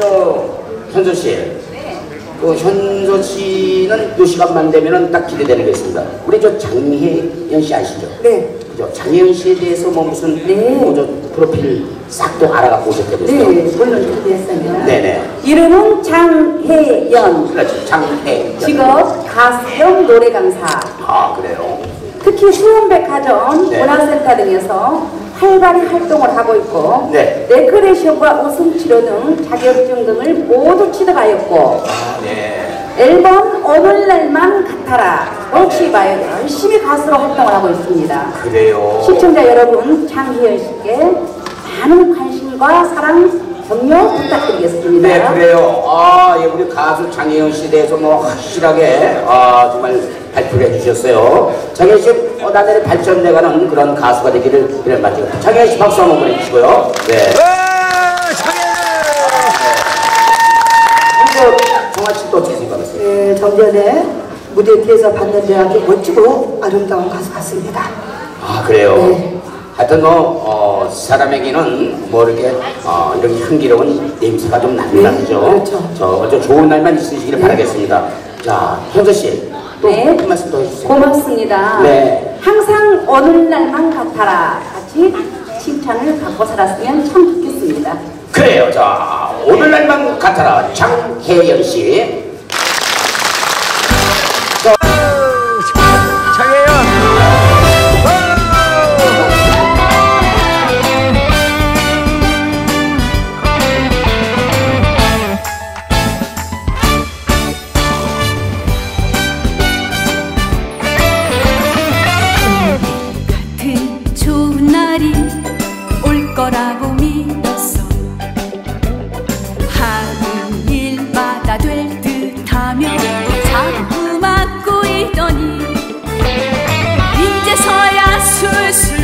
저 현서 씨. 그 현서 씨는 이 시간만 되면은 딱 기대되는 게 있습니다. 우리 저 장혜연 씨 아시죠? 네. 그죠? 장혜연 씨에 대해서 뭐 무슨 네. 뭐저 프로필 싹 또 알아갖고 오셨다면서요? 네, 물론 준비했습니다. 네네. 이름은 장혜연. 그렇죠. 장혜연. 직업 가수형 노래 강사. 아 그래요. 특히 수원백화점 네. 문화센터 등에서 활발히 활동을 하고 있고 네. 레크레이션과 웃음치료 등 자격증 등을 모두 취득하였고 아 네. 앨범 오늘날만 같아라 엉치바에 열심히 가수로 활동을 하고 있습니다. 그래요. 시청자 여러분 장희연 씨께 많은 관심과 사랑 격려 부탁드리겠습니다. 네, 그래요. 아, 예, 우리 가수 장혜연 씨에 대해서 뭐 확실하게, 아, 정말 발표를 해주셨어요. 장혜연 씨, 어, 나날이 발전돼가는 그런 가수가 되기를 비난받죠. 장혜연 씨 박수 한번 보내주시고요. 네. 그리고 정아 씨 또 어떻게 생각하세요? 예, 좀 전에 무대 뒤에서 봤는데 아주 멋지고 아름다운 가수 같습니다. 아, 그래요. 네. 하여튼 뭐, 어, 사람에게는 뭐 이렇게, 어, 이렇게 향기로운 냄새가 좀 납니다. 네, 그죠? 그렇죠. 저, 저 좋은 날만 있으시길 바라겠습니다. 자, 현서 씨. 또 네. 한 말씀 더 해주세요. 고맙습니다. 네. 항상 오늘날만 같아라 같이 칭찬을 받고 살았으면 참 좋겠습니다. 그래요. 자, 오늘날만 같아라. 장혜연 씨. 날이 올 거라고 믿었어. 하는 일마다 될 듯하며 자꾸 맞고 있더니 이제서야 술술